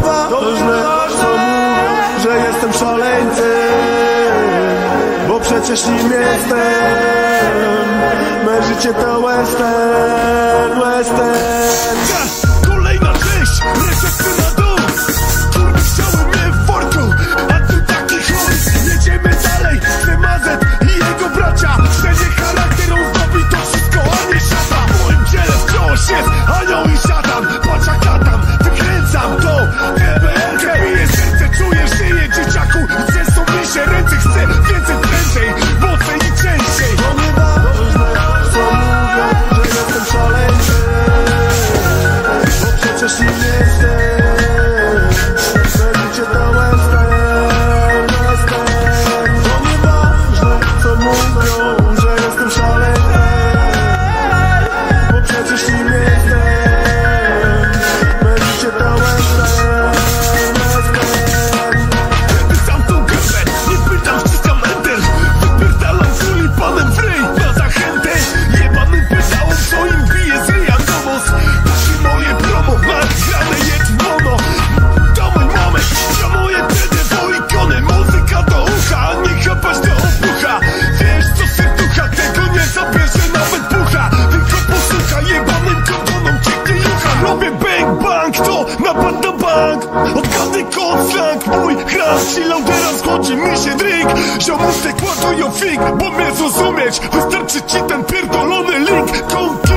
bywa to źle, co mówią, że jestem szaleńcem Bo przecież nim jestem, me życie to western, western taki misi drink Ziomu se kładują fig, bo mnie zrozumieć. Wystarczy ci ten pierdolony link Kołki